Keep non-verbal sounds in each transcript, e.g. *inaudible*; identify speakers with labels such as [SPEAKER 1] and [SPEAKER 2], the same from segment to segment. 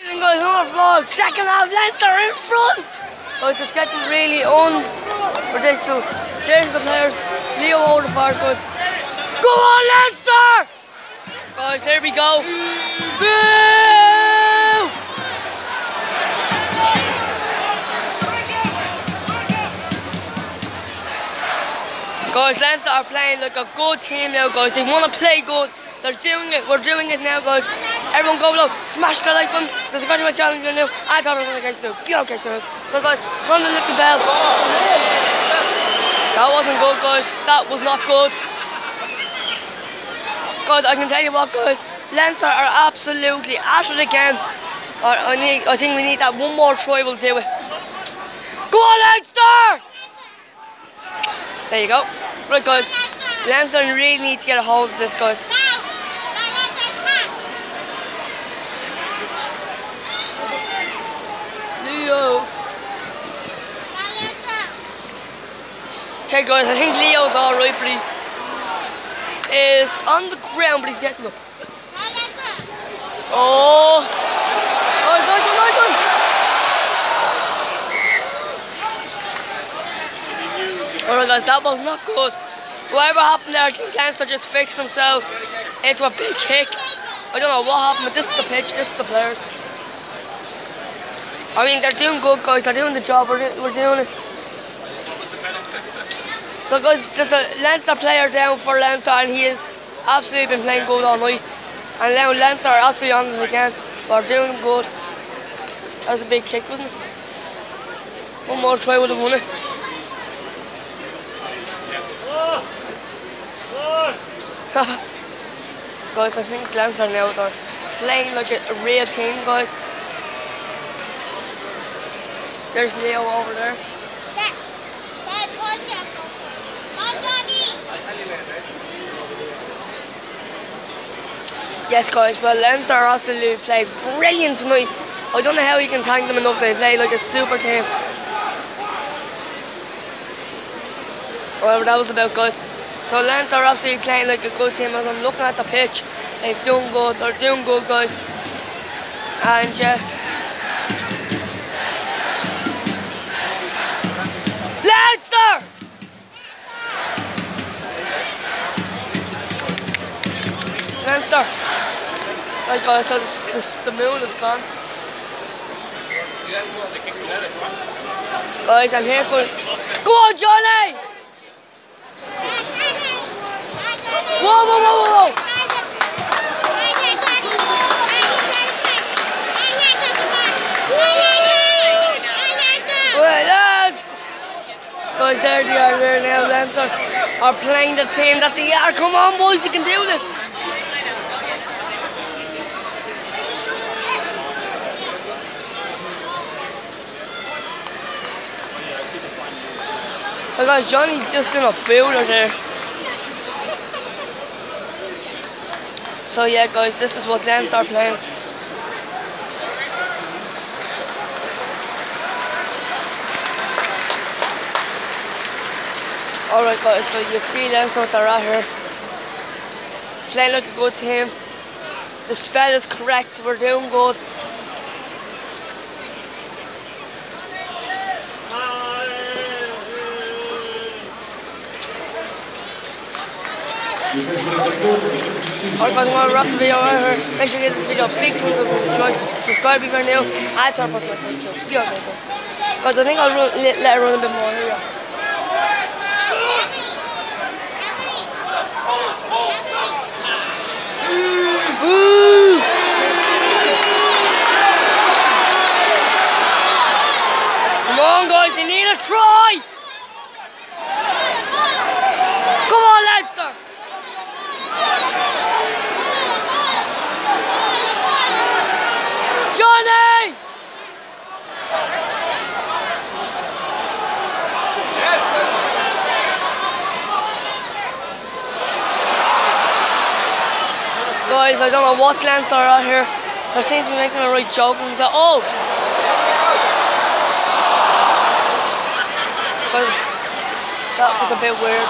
[SPEAKER 1] Evening guys, another vlog. Second half, Leinster in front. Guys, it's getting really unridiculous. There's the players. Leo over the far side. Go on, Leinster! Guys, there we go. Boo! Guys, Leinster are playing like a good team now, guys. They want to play good. They're doing it. We're doing it now, guys. Everyone go below. Smash the like button. subscribe There's a graduate challenge now. I thought it was on the case now. Be guys. So, guys, turn on the little bell. That wasn't good, guys. That was not good. Guys, I can tell you what, guys. Leinster are absolutely at it again. Or I need. I think we need that one more try. We'll do it. Go on, Leinster! There you go. Right, guys. Leinster really need to get a hold of this, guys. Leo. Okay, guys. I think Leo's all right, but he is on the ground, but he's getting up. Oh. Oh, nice one, nice one. Alright guys, that was not good. Whatever happened there, I think Leinster just fixed themselves into a big kick. I don't know what happened, but this is the pitch, this is the players. I mean, they're doing good, guys. They're doing the job. We're, we're doing it. So, guys, there's a Leinster player down for Leinster, and he has absolutely been playing good all night. And now Leinster are absolutely on it again. We're doing good. That was a big kick, wasn't it? One more try would have won it. *laughs* guys, I think Leinster now they're playing like a real team, guys. There's Leo over there. Yes, guys, well, Leinster are absolutely played brilliant tonight. I don't know how you can thank them enough. They play like a super team. Whatever that was about, guys. So Leinster are absolutely playing like a good team. As I'm looking at the pitch, they're doing good. They're doing good, guys. And yeah. Guys, oh, so this, this, the moon is gone. Guys, I'm here for it. Go on, Johnny! Whoa, whoa, whoa, whoa, whoa! Guys, there they are there now, Leinster are playing the team that they are. Come on, boys, you can do this! Oh guys, Johnny just in a builder there. So yeah guys, this is what Leinster are playing. Alright guys, so you see what they're at here. Playing like a good team. The spell is correct, we're doing good. Alright guys, I'm gonna wrap the video right here. Make sure you give this video a big thumbs up if you enjoyed. Subscribe if you're new. I turn post my video. Be okay, so. Guys, I think I'll run, let, let it run a bit more. Here we go. Woo! Come on guys, you need a try! Come on, Leinster! Johnny! Guys, I don't know what Leinster are out here. They seem to be making a right joke themselves. Oh! That was a bit weird.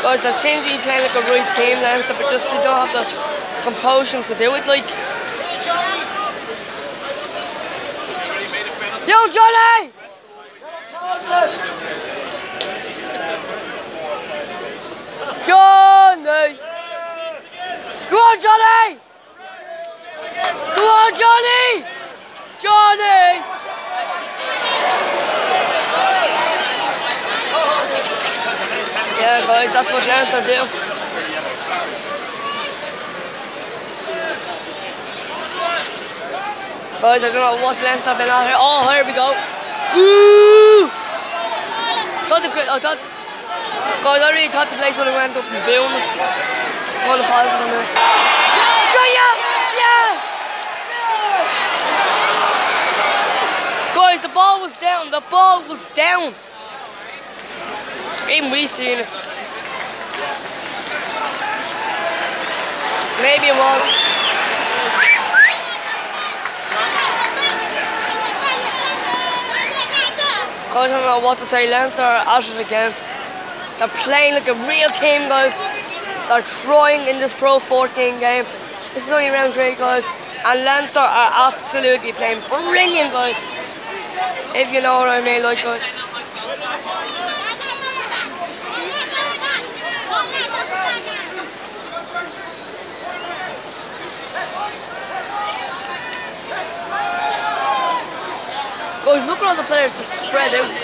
[SPEAKER 1] Guys, that seems to be playing like a right team, Leinster, but just they don't have the compulsion to do it. Like, yo, Johnny! Johnny! Go on, Johnny! Go on, Johnny! Johnny! Yeah, guys, that's what Leinster do. Guys, I don't know what Leinster have been out here. Oh, here we go. Woo! Thought the, I thought, guys, I really thought the place would have went up and boom. All the positive on there. Yeah, yeah, yeah! Guys, the ball was down. The ball was down. Even we seen it. Maybe it was. Guys, I don't know what to say. Leinster are at again. They're playing like a real team, guys. They're trying in this Pro 14 game. This is only round three, guys. And Leinster are absolutely playing brilliant, guys. If you know what I mean, like, guys. Guys, look at all the players just spread out.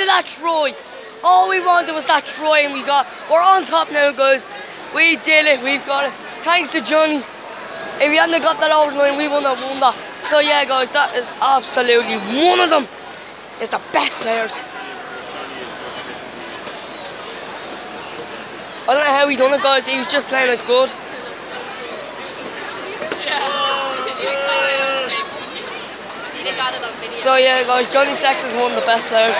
[SPEAKER 1] Needed that try. All we wanted was that try, and we got. We're on top now, guys. We did it. We've got it. Thanks to Johnny. If we hadn't got that over line, we wouldn't have won that. So yeah, guys, that is absolutely one of them. Is the best players. I don't know how he done it, guys. He was just playing as good. So yeah, guys, Johnny Sexton is one of the best players.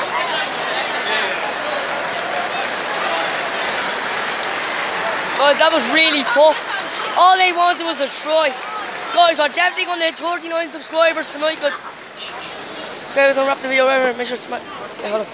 [SPEAKER 1] Guys, that was really tough. All they wanted was a try. Guys, we're definitely going to hit 39 subscribers tonight, guys. Okay, we're going to wrap the video over. Make sure to smash. Okay, hold on.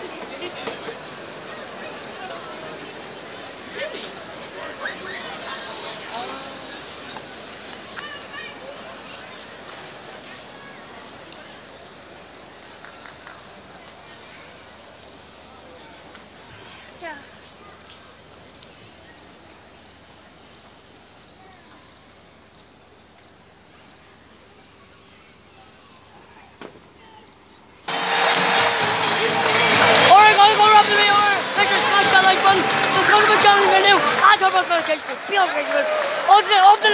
[SPEAKER 1] Alright guys, we're up to me, alright. Make sure to smash that like button. Subscribe to my channel if you're new. And Up the, up the.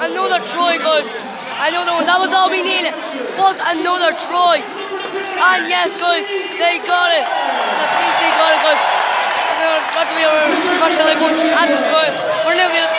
[SPEAKER 1] Another try, guys. Another one. That was all we needed. Was another try. And yes, guys, they got it. The they got it, guys. Video, smash the like button, and subscribe for new videos.